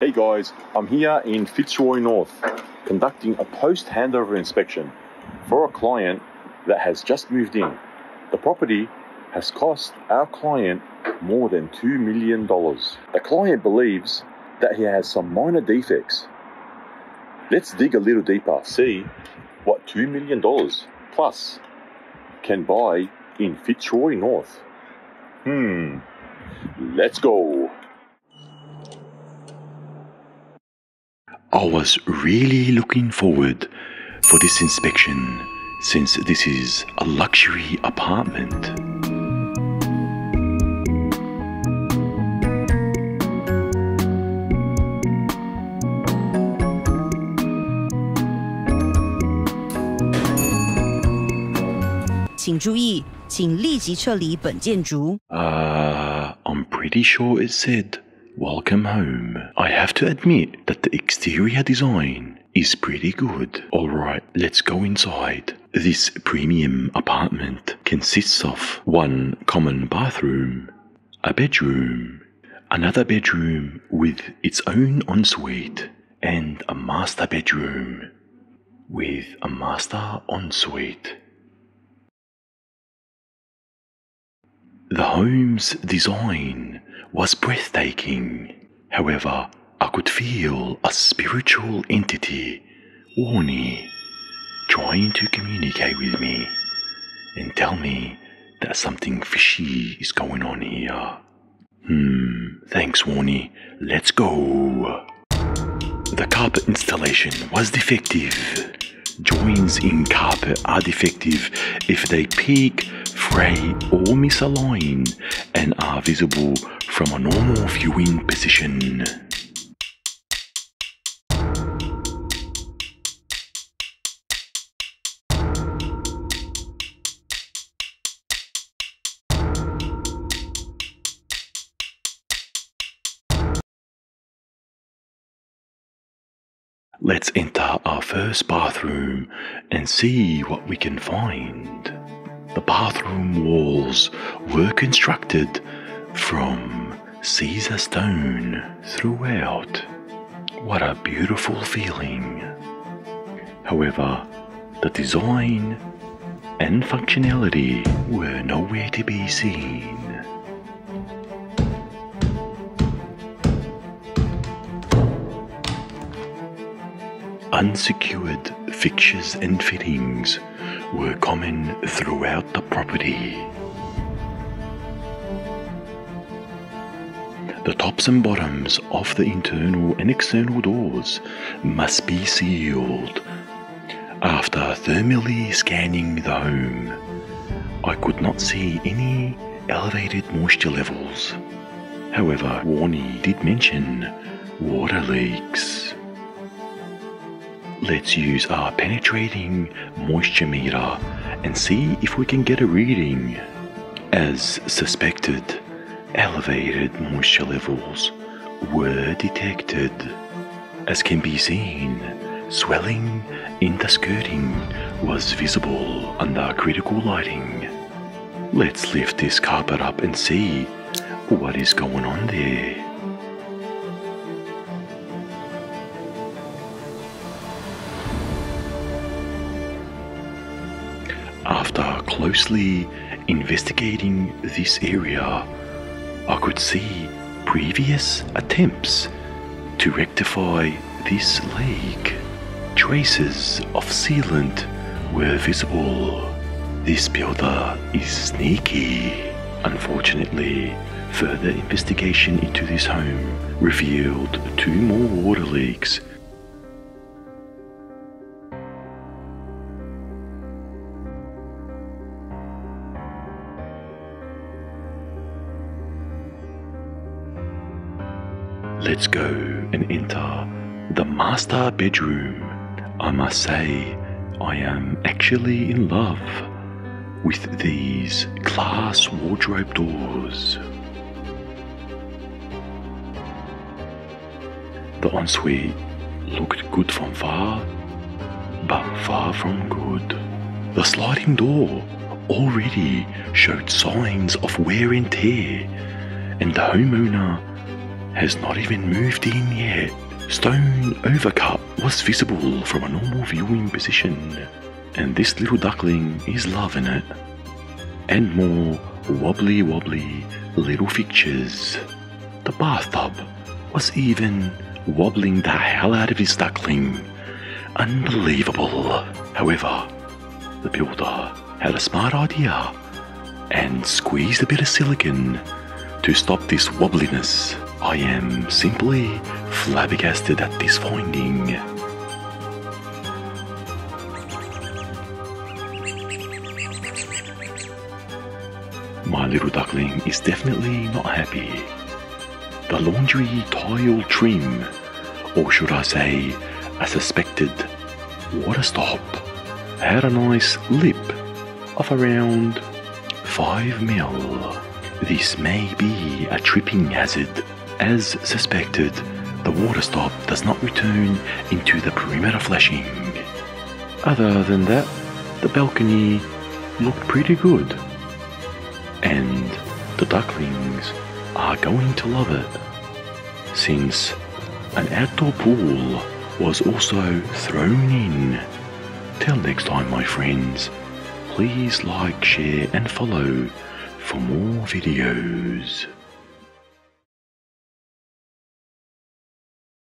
Hey guys, I'm here in Fitzroy North conducting a post handover inspection for a client that has just moved in. The property has cost our client more than $2 million. The client believes that he has some minor defects. Let's dig a little deeper, see what $2 million plus can buy in Fitzroy North. Hmm, let's go. I was really looking forward for this inspection since this is a luxury apartment. Uh, I'm pretty sure it said Welcome home. I have to admit that the exterior design is pretty good. Alright, let's go inside. This premium apartment consists of one common bathroom, a bedroom, another bedroom with its own ensuite, and a master bedroom with a master ensuite. The home's design was breathtaking. However, I could feel a spiritual entity, Warnie, trying to communicate with me and tell me that something fishy is going on here. Hmm, thanks, Warnie. Let's go. The carpet installation was defective. Joins in carpet are defective if they peak, fray, or misalign and are visible from a normal viewing position. Let's enter our first bathroom and see what we can find. The bathroom walls were constructed from Caesarstone throughout. What a beautiful feeling. However, the design and functionality were nowhere to be seen. Unsecured fixtures and fittings were common throughout the property. The tops and bottoms of the internal and external doors must be sealed. After thermally scanning the home, I could not see any elevated moisture levels. However, Warnie did mention water leaks. Let's use our penetrating moisture meter and see if we can get a reading. As suspected, elevated moisture levels were detected. As can be seen, swelling in the skirting was visible under critical lighting. Let's lift this carpet up and see what is going on there. Closely investigating this area, I could see previous attempts to rectify this leak. Traces of sealant were visible. This builder is sneaky. Unfortunately, further investigation into this home revealed two more water leaks Let's go and enter the master bedroom. I must say, I am actually in love with these glass wardrobe doors. The ensuite looked good from far, but far from good. The sliding door already showed signs of wear and tear, and the homeowner has not even moved in yet. Stone overcut was visible from a normal viewing position, and this little duckling is loving it. And more wobbly wobbly little fixtures. The bathtub was even wobbling the hell out of his duckling. Unbelievable. However, the builder had a smart idea and squeezed a bit of silicon to stop this wobbliness. I am simply flabbergasted at this finding. My little duckling is definitely not happy. The laundry tile trim, or should I say, a suspected water stop, had a nice lip of around 5 mil. This may be a tripping hazard. As suspected, the water stop does not return into the perimeter flashing. Other than that, the balcony looked pretty good. And the ducklings are going to love it. Since an outdoor pool was also thrown in. Till next time, my friends, please like, share, and follow for more videos.